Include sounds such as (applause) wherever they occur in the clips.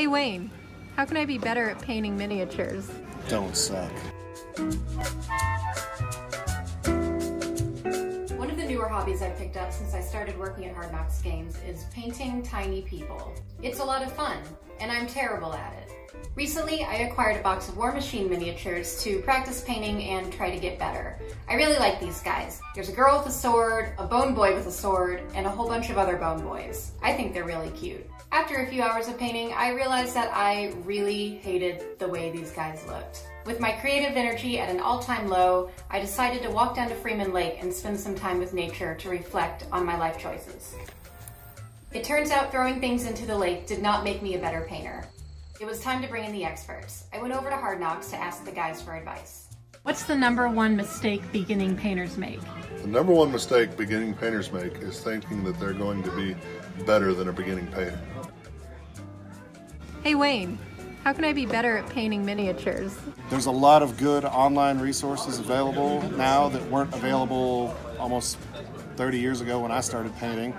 Hey Wayne, how can I be better at painting miniatures? Don't suck. One of the newer hobbies I've picked up since I started working at Hard Knox Games is painting tiny people. It's a lot of fun, and I'm terrible at it. Recently, I acquired a box of Warmachine miniatures to practice painting and try to get better. I really like these guys. There's a girl with a sword, a bone boy with a sword, and a whole bunch of other bone boys. I think they're really cute. After a few hours of painting, I realized that I really hated the way these guys looked. With my creative energy at an all-time low, I decided to walk down to Freeman Lake and spend some time with nature to reflect on my life choices. It turns out throwing things into the lake did not make me a better painter. It was time to bring in the experts. I went over to Hard Knox to ask the guys for advice. What's the number one mistake beginning painters make? The number one mistake beginning painters make is thinking that they're going to be better than a beginning painter. Hey Wayne, how can I be better at painting miniatures? There's a lot of good online resources available now that weren't available almost 30 years ago when I started painting.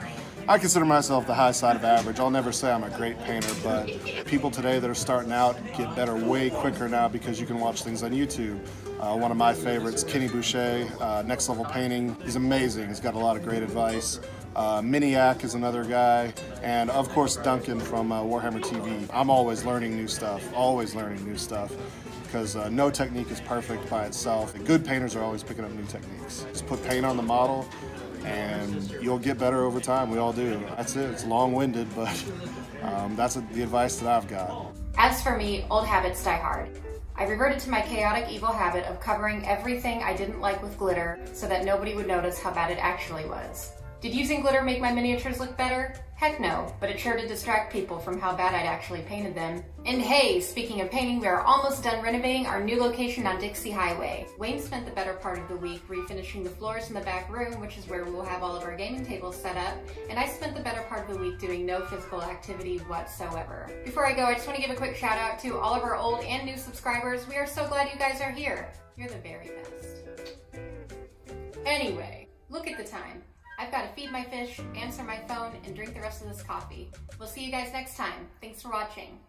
I consider myself the high side of average. I'll never say I'm a great painter, but people today that are starting out get better way quicker now because you can watch things on YouTube. Uh, one of my favorites, Kenny Boucher, uh, Next Level Painting. He's amazing. He's got a lot of great advice. Uh, Miniac is another guy, and of course Duncan from uh, Warhammer TV. I'm always learning new stuff, always learning new stuff, because uh, no technique is perfect by itself. Good painters are always picking up new techniques. Just put paint on the model, and you'll get better over time. We all do. That's it. It's long-winded, (laughs) but um, that's the advice that I've got. As for me, old habits die hard. I reverted to my chaotic evil habit of covering everything I didn't like with glitter so that nobody would notice how bad it actually was. Did using glitter make my miniatures look better? Heck no, but it sure did distract people from how bad I'd actually painted them. And hey, speaking of painting, we are almost done renovating our new location on Dixie Highway. Wayne spent the better part of the week refinishing the floors in the back room, which is where we will have all of our gaming tables set up, and I spent the better part of the week doing no physical activity whatsoever. Before I go, I just want to give a quick shout out to all of our old and new subscribers. We are so glad you guys are here. You're the very best. Anyway, look at the time. I've got to feed my fish, answer my phone, and drink the rest of this coffee. We'll see you guys next time. Thanks for watching.